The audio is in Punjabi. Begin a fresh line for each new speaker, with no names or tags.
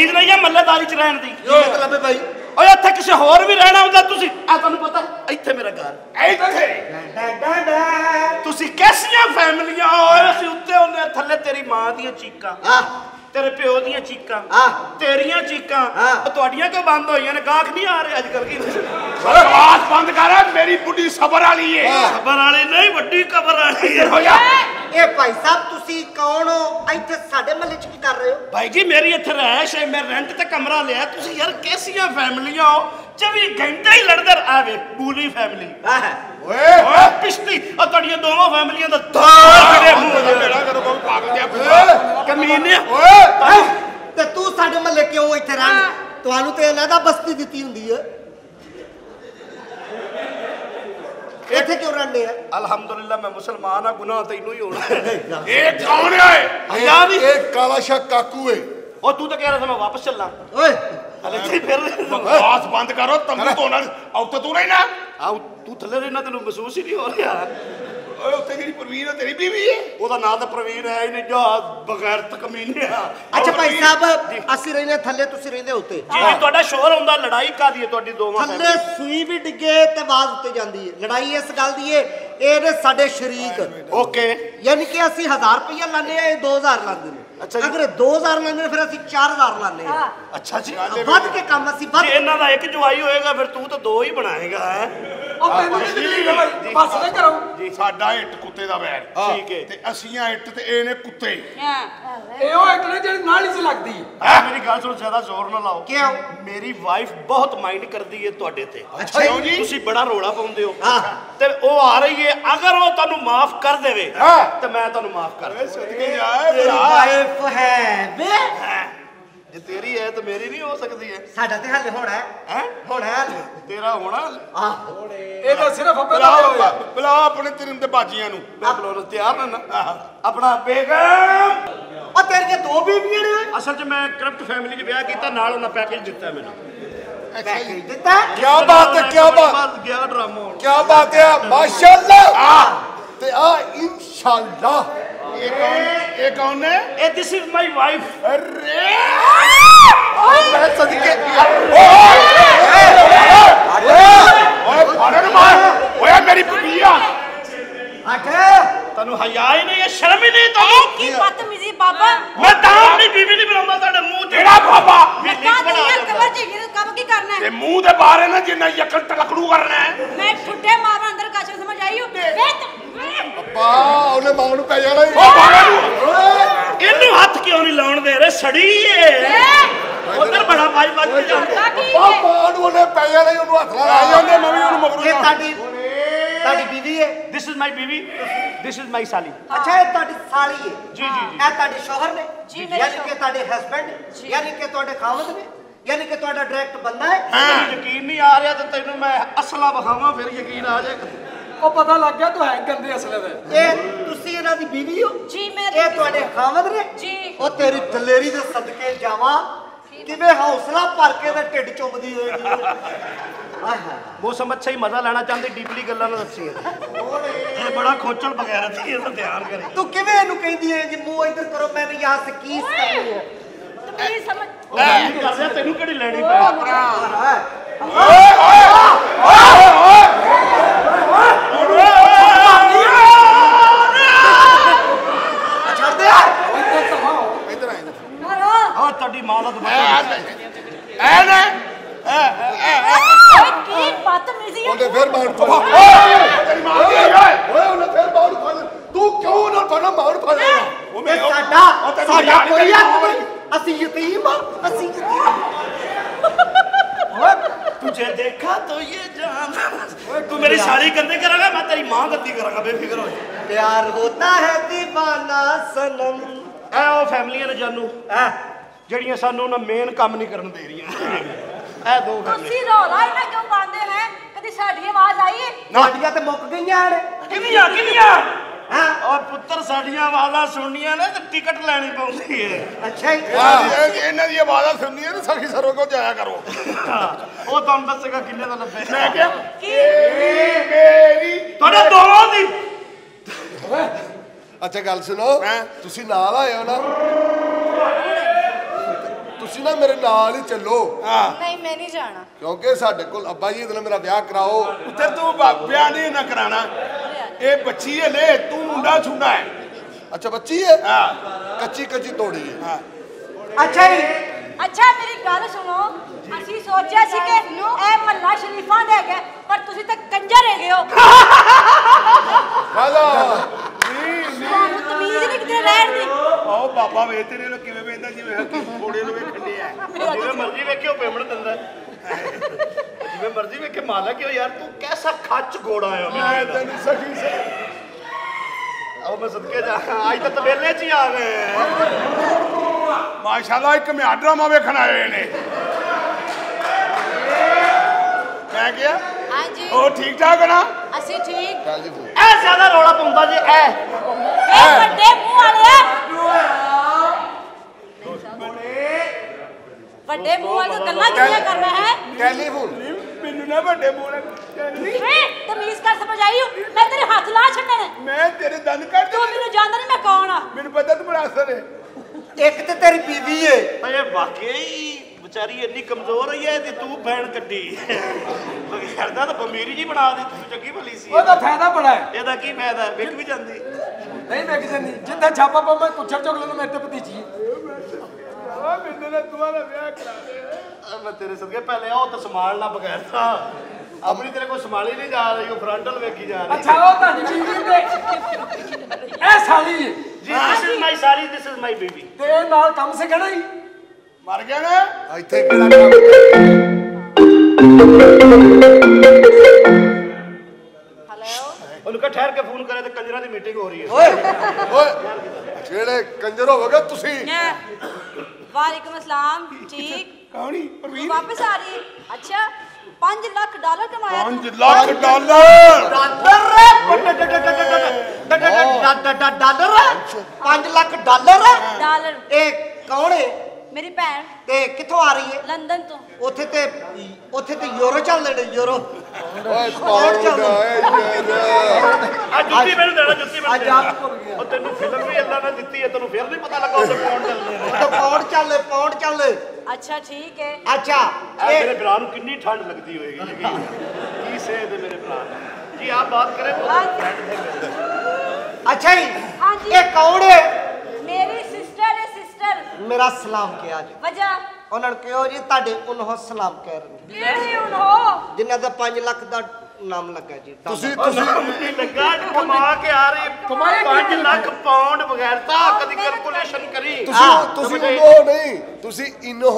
ਤਮੀਜ਼ ਨਹੀਂ ਹੈ ਮੱਲੇਦਾਰੀ ਚ ਰਹਿਣ ਦੀ?
ਕੀ ਮਤਲਬ ਹੈ ਭਾਈ
ਓਏ ਇੱਥੇ ਕਿਸੇ ਹੋਰ ਵੀ ਰਹਿਣਾ ਹੁੰਦਾ ਤੁਸੀਂ? ਆ ਤੁਹਾਨੂੰ ਪਤਾ ਇੱਥੇ ਮੇਰਾ ਘਰ।
ਇੱਥੇ?
ਤੁਸੀਂ ਕੈਸੀਆਂ ਫੈਮਲੀਆਂ ਓਏ ਅਸੀਂ ਉੱਤੇ ਹੁੰਦੇ ਆ, ਥੱਲੇ ਤੇਰੀ ਮਾਂ ਦੀਆਂ ਚੀਕਾਂ ਤੇਰੇ ਪਿਓ ਦੀਆਂ ਚੀਕਾਂ। ਤੇਰੀਆਂ ਚੀਕਾਂ ਤੁਹਾਡੀਆਂ ਕਿਉਂ ਬੰਦ ਹੋਈਆਂ ਨੇ? ਗਾਹਕ ਨਹੀਂ ਆ ਰਹੇ ਅੱਜ ਕੱਲ ਕੀ
ਬਕਵਾਸ ਬੰਦ ਕਰ ਮੇਰੀ ਬੁੱਢੀ ਸਬਰ ਵਾਲੀ ਏ।
ਖਬਰ ਵਾਲੀ ਨਹੀਂ ਵੱਡੀ ਖਬਰ ਵਾਲੀ ਹੋ
ਜਾ।
ਇਹ ਭਾਈ ਸਾਹਿਬ ਤੁਸੀਂ ਕੌਣ ਹੋ? ਇੱਥੇ ਸਾਡੇ ਮਹੱਲੇ 'ਚ ਕੀ ਕਰ ਰਹੇ ਹੋ?
ਭਾਈ ਜੀ ਮੇਰੀ ਇੱਥੇ ਰਹਿਸ਼ ਹੈ। ਮੈਂ ਰੈਂਟ ਤੇ ਕਮਰਾ ਲਿਆ। ਤੁਸੀਂ ਯਾਰ ਕੈਸੀਆਂ ਫੈਮਲੀਆਂ ਹੋ। 24 ਘੰਟੇ ਹੀ ਲੜਦੇ ਆਵੇ ਪੂਰੀ ਫੈਮਿਲੀ
ਓਏ
ਓਏ ਪਿਸ਼ਤੀ ਆ ਤੁਹਾਡੀਆਂ ਦੋਵਾਂ ਫੈਮਲੀਆਂ ਦਾ ਧਾਰ ਕਰੇ ਮੂੰਹ ਦਾ
ਮੇਰਾ ਕਰੋ ਕੋਈ ਪਾਗਲ ਜਿਹਾ
ਕਮੀਨੇ
ਓਏ।
ਤੇ ਤੂੰ ਸਾਡੇ ਮਹੱਲੇ ਕਿਉਂ ਇੱਥੇ ਰਹਿਣ ਤੁਹਾਨੂੰ ਤੇ ਅਲੱਗਾ ਬਸਤੀ ਦਿੱਤੀ ਹੁੰਦੀ ਹੈ। ਇੱਥੇ ਕਿਉਂ ਰਹਿੰਦੇ ਆ?
ਅਲਹਮਦੁਲਿਲਾ ਮੈਂ ਮੁਸਲਮਾਨ ਆ ਗੁਨਾਹ ਤੈਨੂੰ ਹੀ ਹੋਣਾ। ਹੈ।
ਇਹ ਕੌਣ ਓਏ
ਹਯਾ ਵੀ?
ਇਹ ਕਾਲਾ ਸ਼ਾ ਕਾਕੂ ਏ।
ਉਹ ਤੂੰ ਤਾਂ ਕਹਿ ਰਿਹਾ ਸੀ ਮੈਂ ਵਾਪਸ ਚੱਲਾਂ।
ਓਏ।
ਹਲੇ ਤੇ ਫਿਰ
ਬਕਵਾਸ ਬੰਦ ਕਰੋ ਤੰਬੂ ਤੋਂ ਨਾਲ ਉੱਤੇ ਤੂੰ ਨਹੀਂ ਨਾ
ਆਉ ਤੂੰ ਥੱਲੇ ਰਹਿਣਾ ਤੈਨੂੰ ਮਹਿਸੂਸ ਹੀ ਨਹੀਂ ਹੋ ਰਿਹਾ।
ਓਏ ਉੱਤੇ ਜਿਹੜੀ ਪ੍ਰਵੀਨ ਹੈ ਤੇਰੀ ਬੀਵੀ ਏ
ਉਹਦਾ ਨਾਂ ਤਾਂ ਪ੍ਰਵੀਨ ਹੈ ਹੀ ਨਹੀਂ ਜੋ ਬਗੈਰ ਤਕਮੀਨੇ ਆ।
ਅੱਛਾ ਭਾਈ ਸਾਹਿਬ ਅਸੀਂ ਰਹਿੰਦੇ ਥੱਲੇ ਤੁਸੀਂ ਰਹਿੰਦੇ ਉੱਤੇ।
ਜੀ ਤੁਹਾਡਾ ਸ਼ੋਰ ਹੁੰਦਾ ਲੜਾਈ ਕਾਦੀ ਹੈ ਤੁਹਾਡੀ ਦੋਵਾਂ
ਥੱਲੇ ਸੂਈ ਵੀ ਡਿੱਗੇ ਤੇ ਆਵਾਜ਼ ਉੱਤੇ ਜਾਂਦੀ ਹੈ। ਲੜਾਈ ਇਸ ਗੱਲ ਦੀ ਏ ਇਹ ਨੇ ਸਾਡੇ ਸ਼ਰੀਕ।
ਓਕੇ।
ਯਾਨੀ ਕਿ ਅਸੀਂ 1000 ਰੁਪਇਆ ਲਾਣੇ ਆ ਇਹ 2000 ਲਾਉਂਦੇ ਨੇ।
ਅੱਛਾ ਜੀ।
ਅਗਰ ਇਹ 2000 ਲਾਉਂਦੇ ਨੇ ਫਿਰ ਅਸੀਂ 4000 ਲਾਣੇ ਆ
ਅੱਛਾ ਜੀ।
ਵੱਧ ਕੇ ਕੰਮ ਅਸੀਂ ਵੱਧ
ਇਹਨਾਂ ਦਾ ਇੱਕ ਜਵਾਈ ਹੋਏਗਾ ਫਿਰ ਤੂੰ ਤਾਂ ਦੋ ਹੀ ਬਣਾਏਗਾ ਹੈ?
ਉਹ ਤੈਨੂੰ ਨਹੀਂ ਦਿੱਲੀ ਭਾਈ ਬਸ ਨਾ ਕਰੋ।
ਸਾਡਾ ਇੱਟ ਕੁੱਤੇ ਦਾ ਬੈਰ
ਠੀਕ ਹੈ।
ਤੇ ਅਸੀਂ ਆ ਇੱਟ ਤੇ ਇਹ ਨੇ ਕੁੱਤੇ।
ਇਹ ਉਹ ਇੱਕ ਨੇ ਜਿਹੜੀ ਨਾਲ ਹੀ ਚ ਲੱਗਦੀ।
ਆ ਮੇਰੀ ਗੱਲ ਸੁਣ ਜ਼ਿਆਦਾ ਜ਼ੋਰ ਨਾ ਲਾਓ।
ਕਿਉਂ?
ਮੇਰੀ ਵਾਈਫ ਬਹੁਤ ਮਾਈਂਡ ਕਰਦੀ ਹੈ ਤੁਹਾਡੇ ਤੇ।
ਅੱਛਾ
ਕਿਉਂ ਜੀ?
ਤੁਸੀਂ ਬੜਾ ਰੋਲਾ ਪਾਉਂਦੇ ਹੋ।
ਹਾਂ।
ਤੇ ਉਹ ਆ ਰਹੀ ਹੈ ਅਗਰ ਉਹ ਤੁਹਾਨੂੰ ਮਾਫ ਕਰ ਦੇਵੇ
ਹਾਂ।
ਤੇ ਮੈਂ ਤੁਹਾਨੂੰ ਮਾਫ ਕਰ ਦੇਵਾਂ।
ਸਦਕੇ ਭਰਾ
ਵਾਈਫ ਹੈ ਵੇ।
ਜੇ ਤੇਰੀ ਹੈ ਤਾਂ ਮੇਰੀ ਨਹੀਂ ਹੋ ਸਕਦੀ ਹੈ
ਸਾਡਾ ਤੇ ਹੱਲ ਹੋਣਾ ਹੈ
ਹੈ?
ਹੋਣਾ ਹੈ ਹੱਲ।
ਤੇਰਾ ਹੋਣਾ
ਆਹ।
ਇਹ ਤਾਂ ਸਿਰਫ
ਬੁਲਾ
ਪਹਿਲਾਂ ਹੋਇਆ।
ਬੁਲਾ ਆਪਣੇ ਤੇਰੇ ਤੇ ਬਾਜੀਆਂ ਨੂੰ।
ਮੈਂ ਬਲੋਰ ਤਿਆਰ ਨਾ ਨਾ। ਆਪਣਾ ਬੇਗਮ।
ਉਹ ਤੇਰੀਆਂ ਦੋ ਬੀਬੀਆਂ ਨੇ ਓਏ।
ਅਸਲ 'ਚ ਮੈਂ ਕਰਪਟ ਫੈਮਿਲੀ 'ਚ ਵਿਆਹ ਕੀਤਾ ਨਾਲ ਉਹਨਾਂ ਪੈਕੇਜ ਦਿੱਤਾ ਮੈਨੂੰ।
ਪੈਕੇਜ ਦਿੱਤਾ?
ਕੀ ਬਾਤ ਹੈ ਕੀ ਬਾਤ
ਗਿਆ ਡਰਾਮਾ ਹੁਣ।
ਕੀ ਬਾਤ ਹੈ ਮਾਸ਼ਾਅੱਲਾ। ਤੇ ਆ ਇਨਸ਼ਾਅੱਲਾ।
ਇਹ ਕੌਣ ਇਹ ਕੌਣ ਨੇ?
ਇਹ ਦਿਸ ਇਜ਼ ਮਾਈ ਵਾਈਫ
ਅਰੇ!
ਮੈਂ ਸਦਕੇ
ਓਏ ਫੜਨ ਮਾਰ ਓਏ ਮੇਰੀ ਬੀਬੀਆ
ਅੱਠ
ਤੁਹਾਨੂੰ ਹਯਾ ਹੀ ਨਹੀਂ ਸ਼ਰਮ ਹੀ ਨਹੀਂ ਤੁਹਾਨੂੰ
ਕੀ ਬਦਤਮੀਜ਼ੀ ਬਾਬਾ?
ਮੈਂ ਤਾਂ ਆਪਣੀ ਬੀਵੀ ਨਹੀਂ ਬੁਲਾਉਂਦਾ ਤੁਹਾਡੇ ਮੂੰਹ 'ਚ
ਜਿਹੜਾ ਬਾਬਾ?
ਮੈਂ
ਤੇ ਇਹ ਕਬਰ ਚ ਇਹ ਕੰਮ ਕੀ ਕਰਨਾ
ਤੇ
ਹੈ
ਮੂੰਹ ਦੇ ਬਾਹਰ ਨਾ ਜਿੰਨਾ ਯਕਲ ਤਲਕੜੂ ਕਰਨਾ ਹੈ।
ਮੈਂ ਠੁੱਡੇ ਮਾਰਾਂ ਅੰਦਰ ਕਾਚ ਸਮਝ ਆਈ ਹੋ? ਵੇ
ਪਾ ਉਹਨੇ ਮਾਂ ਨੂੰ ਪੈ ਜਾਣਾ।
ਓ ਬਾਬਾ ਨੂੰ।
ਇਹਨੂੰ ਹੱਥ ਕਿਉਂ ਨਹੀਂ ਲਾਉਣ ਦੇ ਰਹੇ? ਸੜੀ ਏ। ਉਧਰ ਬੜਾ ਬਾਜ ਬਾਜ ਕੇ ਜਾਂਦਾ
ਮਾਂ ਨੂੰ ਉਹਨੇ ਪੈ ਜਾਣਾ ਈ, ਉਹਨੂੰ ਹੱਥ
ਆ
ਲਾ
ਜਾਂਦੇ ਮੈਂ ਵੀ ਉਹਨੂੰ ਮਗਰੋਂ
ਇਹ। ਤੁਹਾਡੀ ਤੁਹਾਡੀ ਬੀਵੀ ਹੈ?
ਦਿਸ ਇਜ਼ ਮਾਈ ਬੀਵੀ ਦਿਸ ਇਜ਼ ਮਾਈ ਸਾਲੀ।
ਅੱਛਾ ਇਹ ਤੁਹਾਡੀ ਸਾਲੀ ਹੈ?
ਜੀ, ਜੀ, ਜੀ।
ਇਹ ਤੁਹਾਡੇ ਸ਼ੋਹਰ ਨੇ?
ਜੀ, ਮੇਰੇ
ਯਾਨੀ ਕਿ। ਤੁਹਾਡੇ ਹਸਬੰਡ ਯਾਨੀ ਕਿ ਤੁਹਾਡੇ ਖਾਵਦ ਨੇ? ਯਾਨੀ ਕਿ ਤੁਹਾਡਾ ਡਾਇਰੈਕਟ ਬੰਦਾ ਹੈ?
ਯਕੀਨ ਨਹੀਂ ਆ ਰਿਹਾ ਤੇ ਤੈਨੂੰ ਮੈਂ ਅਸਲਾ ਵਿਖਾਵਾਂ ਫਿਰ ਯਕੀਨ ਆ ਜਾਏਗਾ।
ਉਹ ਪਤਾ ਲੱਗ ਗਿਆ ਤੂੰ ਹੈ ਗੰਦੇ ਅਸਲੇ ਦੇ
ਇਹ ਤੁਸੀਂ ਇਹਨਾਂ ਦੀ ਬੀਵੀ ਹੋ?
ਜੀ ਮੇਰੀ
ਇਹ ਤੁਹਾਡੇ ਖਾਵਦ ਨੇ?
ਜੀ।
ਉਹ ਤੇਰੀ ਦਲੇਰੀ ਦੇ ਸਦਕੇ ਜਾਵਾਂ ਕਿਵੇਂ ਹੌਸਲਾ ਭਰ ਕੇ ਤੇ ਢਿੱਡ ਚੁੰਬਦੀ ਹੋਏਗੀ ਆਹ
ਮੌਸਮ ਅੱਛਾ ਹੀ ਮਜ਼ਾ ਲੈਣਾ ਚਾਹੁੰਦੇ ਡੀਪਲੀ ਗੱਲਾਂ ਨਾ ਦੱਸੀ ਇਹ ਬੜਾ ਖੋਚਲ ਬਗੈਰ ਸੀ ਇਹਦਾ ਧਿਆਨ ਕਰੇ
ਤੂੰ ਕਿਵੇਂ ਇਹਨੂੰ ਕਹਿੰਦੀ ਹੈ ਜੀ ਮੂੰਹ ਇੱਧਰ ਕਰੋ ਮੈਂ ਯਹਾਂ ਸੇ ਕੀਸ ਕਰਨੀ ਹੈ
ਤਮੀਜ਼ ਸਮਝ
ਉਹ ਕਰ ਰਿਹਾ ਤੈਨੂੰ ਕਿਹੜੀ ਲੈਣੀ ਪਈ
ਛੱਡ
ਆ
ਤੁਹਾਡੀ ਮਾਂ ਦਾ ਦੁਪੱਟਾ
ਐ ਨਾ
ਓਏ ਕੀ ਬਦਤਮੀਜ਼ੀ ਹੈ
ਉਹਨੇ ਫਿਰ ਮਾਂ ਨੂੰ ਫੜ
ਤੇਰੀ ਮਾਂ ਦੀ ਓਏ
ਓਏ ਉਹਨੇ ਫਿਰ ਮਾਂ ਨੂੰ ਫੜ ਲਿਆ। ਤੂੰ ਕਿਉਂ ਨਾ ਫੜਨਾ ਮਾਂ ਨੂੰ ਫੜ ਲੈਣਾ
ਉਹ
ਇਹ
ਮੈਂ
ਸਾਡਾ
ਉਹ ਤੈਨੂੰ
ਸਾਡਾ
ਯਾਦ
ਕੋਈ
ਨਹੀਂ
ਹੱਕ ਨਹੀਂ ਅਸੀਂ ਯਤੀਮ ਹਾਂ ਅਸੀਂ ਯਤੀਮ
तुझे देखा तो ये जान तू मेरी साड़ी गंदे करागा मैं तेरी मां गंदी करागा बेफिक्र हो जा
प्यार होता है दीवाना सनम
ਐ ਉਹ ਫੈਮਲੀਆਂ ਨੇ ਜਾਨੂ
ਹੈ
ਜਿਹੜੀਆਂ ਸਾਨੂੰ ਨਾ ਮੇਨ ਕੰਮ ਨਹੀਂ ਕਰਨ ਦੇ ਰਹੀਆਂ। ਇਹ ਦੋ ਫੈਮਲੀ
ਤੁਸੀਂ ਰੌਲਾ ਇਹਨਾਂ ਕਿਉਂ ਪਾਉਂਦੇ ਹੈ ਕਦੀ ਸਾਡੀ ਆਵਾਜ਼ ਆਈ ਹੈ
ਸਾਡੀਆਂ ਤੇ ਮੁੱਕ ਗਈਆਂ ਨੇ।
ਕਿੰਨੀਆਂ ਕਿੰਨੀਆਂ?
ਹਾਂ?
ਔਰ ਪੁੱਤਰ ਸਾਡੀਆਂ ਆਵਾਜ਼ਾਂ ਸੁਣਨੀਆਂ ਨੇ ਤੇ ਟਿਕਟ ਲੈਣੀ ਪਉਂਦੀ ਏ।
ਅੱਛਾ ਜੀ।
ਇਹਨਾਂ ਦੀ- ਇਹਨਾਂ ਦੀ ਆਵਾਜ਼ਾਂ ਸੁਣਨੀਆਂ ਤੇ ਸਖੀ ਸਰੋਂ ਕੋ ਜਾਇਆ ਕਰੋ।
ਉਹ ਤੁਹਾਨੂੰ ਦੱਸੇਗਾ ਕਿੰਨੇ ਦਾ ਲੱਭੇ
ਮੈਂ ਕਿਹਾ
ਕੀ?
ਮੇਰੀ
ਤੁਹਾਡੇ ਦੋਵਾਂ ਦੀ।
ਅੱਛਾ ਗੱਲ ਸੁਣੋ।
ਹੈਂ?
ਤੁਸੀਂ ਨਾਲ ਆਏ ਹੋ ਨਾ। ਤੁਸੀਂ ਨਾ ਮੇਰੇ ਨਾਲ ਹੀ ਚੱਲੋ।
ਨਹੀਂ ਮੈਂ ਨਹੀਂ ਜਾਣਾ।
ਕਿਉਂਕਿ ਸਾਡੇ ਕੋਲ ਅੱਬਾ ਜੀ ਇਹਦੇ ਮੇਰਾ ਵਿਆਹ ਕਰਾਓ।
ਉੱਥੇ ਤੂੰ ਵਿਆਹ ਨਹੀਂ ਨਾ ਕਰਾਣਾ। ਇਹ ਬੱਚੀ ਹੈ ਲੈ ਤੂੰ ਮੁੰਡਾ ਛੁੰਡਾ ਹੈ।
ਅੱਛਾ ਬੱਚੀ ਹੈ?
ਹਾਂ।
ਕੱਚੀ ਕੱਚੀ ਤੋੜੀ ਹੈ।
ਅੱਛਾ ਜੀ।
ਅੱਛਾ ਮੇਰੀ ਗੱਲ ਸੁਣੋ। ਅਸੀਂ ਸੋਚਿਆ ਸੀ ਕਿ ਇਹ ਮੱਲਾ ਸ਼ਰੀਫਾਂ ਦੇ ਹੈਗੇ ਪਰ ਤੁਸੀਂ ਤਾਂ ਕੰਜਰ ਹੈਗੇ ਹੋ।
ਕਾਲਾ
ਤੁਹਾਨੂੰ ਤਮੀਜ਼ ਨਹੀਂ ਕਿਤੇ ਰਹਿਣ ਦੀ।
ਆਓ ਬਾਬਾ ਵੇ ਤੇਰੇ ਨੂੰ ਕਿਵੇਂ ਵੇਂਦਾ ਜਿਵੇਂ ਹੱਥੀ ਫੋੜੇ ਨੂੰ ਵੇਖਣ ਆ
ਜਿਵੇਂ ਮਰਜ਼ੀ ਵੇਖਿਓ ਪੇਮੈਂਟ ਦਿੰਦਾ। ਜਿਵੇਂ ਮਰਜ਼ੀ ਵੇਖੇ ਮਾਲਕ ਹੋ ਯਾਰ ਤੂੰ ਕੈਸਾ ਖੱਚ ਗੋੜਾ ਆ?
ਮੈਂ ਤੈਨੂੰ ਸਖੀ ਸੇ।
ਆਓ ਮੈਂ ਸਦਕੇ ਜਾ ਅੱਜ ਤਾਂ ਤਬੇਲੇ 'ਚ ਹੀ ਆ ਗਏ।
ਮਾਸ਼ਾਅੱਲਾ ਇੱਕ ਮੈਂ ਡਰਾਮਾ ਵੇਖਣ ਆਏ ਨੇ। ਮੈਂ ਕਿਹਾ
ਹਾਂਜੀ।
ਉਹ ਠੀਕ ਠਾਕ ਨਾ?
ਅਸੀਂ ਠੀਕ?
ਇਹ ਜ਼ਿਆਦਾ ਰੌਲਾ ਪਾਉਂਦਾ ਜੀ ਇਹ
ਇਹ ਵੱਡੇ ਮੂੰਹ ਵਾਲੇ ਵੱਡੇ ਮੂੰਹ ਵਾਲੇ ਤੋਂ ਗੱਲਾਂ ਕਿਵੇਂ ਕਰਨਾ ਹੈ?
ਟੈਲੀਫੋਨ
ਮੈਨੂੰ ਨਾ ਵੱਡੇ ਮੂੰਹ ਨਾਲ
ਹੈ ਤਮੀਜ਼ ਕਰ ਸਮਝ ਆਈ ਹੂੰ ਮੈਂ ਤੇਰੇ ਹੱਥ ਲਾ ਛੱਡਣੇ ਨੇ।
ਮੈਂ ਤੇਰੇ ਦੰਦ ਕੱਢ
ਤੂੰ
ਦੇ
ਮੈਨੂੰ ਜਾਣਦਾ ਨਹੀਂ ਮੈਂ ਕੌਣ ਆ।
ਮੈਨੂੰ ਪਤਾ ਤੂੰ ਬੜਾ ਅਸਰ ਹੈ
ਇੱਕ ਤੇ ਤੇਰੀ ਬੀਵੀ ਏ।
ਇਹ ਵਾਕਈ ਵਿਚਾਰੀ ਇੰਨੀ ਕਮਜ਼ੋਰ ਹੈ ਤੇ ਤੂੰ ਬੈਣ ਕੱਢੀ। ਕਰਦਾ ਤਾਂ ਬਮੀਰੀ ਜੀ ਬਣਾ ਦੀ ਤੂੰ ਚੰਗੀ ਭਲੀ ਸੀ।
ਉਹਦਾ ਫਾਇਦਾ ਬੜਾ ਹੈ।
ਇਹਦਾ ਕੀ ਫਾਇਦਾ? ਵਿਕ ਵੀ ਜਾਂਦੀ।
ਨਹੀਂ ਮੈਂ ਕਿਸੇ ਨਹੀਂ ਜਿੱਦਾਂ ਛਾਪਾ ਪਾ ਮੈਂ ਕੁੱਛੜ ਚੁੱਕ ਲੈਣਾ ਮੇਰੇ ਤੇ ਭਤੀਜੀ।
ਆ ਮੈਨੂੰ ਨਾ ਤੂੰ ਵਾਲਾ ਵਿਆਹ ਕਰਾ ਦੇ।
ਆ ਮੈਂ ਤੇਰੇ ਸਦਕੇ ਪਹਿਲੇ ਉਹ ਤਾਂ ਸੰਭਾਲ ਨਾ ਬਗੈਰ ਤਾਂ। ਆਪਣੀ ਤੇਰੇ ਕੋਲ ਸੰਭਾਲੀ ਨਹੀਂ ਜਾ ਰਹੀ ਉਹ ਫਰੰਟਲ ਵੇਖੀ ਜਾ ਰਹੀ।
ਅੱਛਾ ਉਹ ਤੁਹਾਡੀ ਬੀਵੀ ਤੇ ਇਹ ਸਾਲੀ
ਜੀ ਦਿਸ ਇਜ਼ ਮਾਈ ਸਾਰੀ ਦਿਸ ਇਜ਼ ਮਾਈ ਬੇਬੀ
ਤੇ ਨਾਲ ਕੰਮ ਸਿੱਖਣਾ ਹੀ।
ਮਰ ਗਿਆ ਨਾ?
ਇੱਥੇ ਕਿਹੜਾ ਕੰਮ
ਹੈਲੋ
ਉਹਨੂੰ ਕਹ ਠਹਿਰ ਕੇ ਫੋਨ ਕਰੇ ਤੇ ਕੰਜਰਾਂ ਦੀ ਮੀਟਿੰਗ ਹੋ ਰਹੀ ਹੈ।
ਓਏ
ਓਏ ਜਿਹੜੇ ਕੰਜਰ ਹੋਵੋਗੇ ਤੁਸੀਂ।
ਵਾਲੇਕੁਮ ਅਸਲਾਮ ਠੀਕ?
ਕੌਣੀ?
ਤੂੰ
ਪ੍ਰਵੀਨ
ਵਾਪਸ ਆ ਰਹੀ? ਹੈ ਅੱਛਾ 5 ਲੱਖ ਡਾਲਰ ਕਮਾਇਆ ਤੂੰ।
5 lakh dollar?
Dollar? Dollar? 5 lakh dollar?
Dollar.
ਇਹ ਕੌਣ ਏ
ਮੇਰੀ ਭੈਣ।
ਤੇ ਕਿੱਥੋਂ ਆ ਰਹੀ ਹੈ
ਲੰਡਨ ਤੋਂ।
ਉੱਥੇ ਤੇ ਉੱਥੇ ਤੇ ਯੂਰੋ ਚੱਲਦੇ ਨੇ ਯੂਰੋ।
ਓਏ ਪਾਉਂਡ ਓਏ
ਆ ਜੁੱਤੀ ਮੈਨੂੰ ਦੇਣਾ ਜੁੱਤੀ ਮੈਨੂੰ
ਅੱਜ
ਤੈਨੂੰ ਫਿਲਮ ਵੀ ਅੱਲਾ ਨੇ ਦਿੱਤੀ ਹੈ ਤੈਨੂੰ ਫਿਰ ਨਹੀਂ ਪਤਾ ਲੱਗਾ ਉਹਦੇ ਪਾਉਂਡ ਚੱਲਦੇ ਨੇ।
ਉਹ ਪਾਉਂਡ ਚੱਲੇ ਪਾਉਂਡ ਚੱਲੇ
ਅੱਛਾ ਠੀਕ ਹੈ
ਅੱਛਾ
ਮੇਰੇ ਭਰਾ ਨੂੰ ਕਿੰਨੀ ਠੰਡ ਲੱਗਦੀ ਹੋਏਗੀ ਕੀ ਸੇਧ ਮੇਰੇ ਭਰਾ ਜੀ ਆਪ ਬਾਤ ਕਰੇ ਬਹੁਤ
ਅੱਛਾ ਜੀ ਇਹ ਕੌਣ
ਹੈ
ਮੇਰਾ ਸਲਾਮ ਕਿਹਾ ਜੀ।
ਵਜਾ
ਉਹਨਾਂ ਨੂੰ ਕਿਹਾ ਜੀ ਤੁਹਾਡੇ ਉਨਹੋਂ ਸਲਾਮ ਕਹਿ ਰਹੇ ਨੇ।
ਕਿਹੜੀ ਹੋ
ਜਿਨ੍ਹਾਂ ਦਾ 5 ਲੱਖ ਦਾ ਨਾਮ ਲੱਗਾ ਜੀ
ਤੁਸੀਂ
ਉਹ
ਤੁਸੀਂ
ਨਹੀਂ ਲੱਗਾ ਕਮਾ ਕੇ ਆ ਰਹੀ।
ਕਮਾਏ
5 ਲੱਖ ਪਾਉਂਡ ਬਗੈਰ ਤਾਂ ਕਦੀ ਕੈਲਕੂਲੇਸ਼ਨ ਕਰੀ।
ਤੁਸੀਂ ਤੁਸੀਂ ਇਨੋ ਨਹੀਂ ਤੁਸੀਂ ਇਨੋ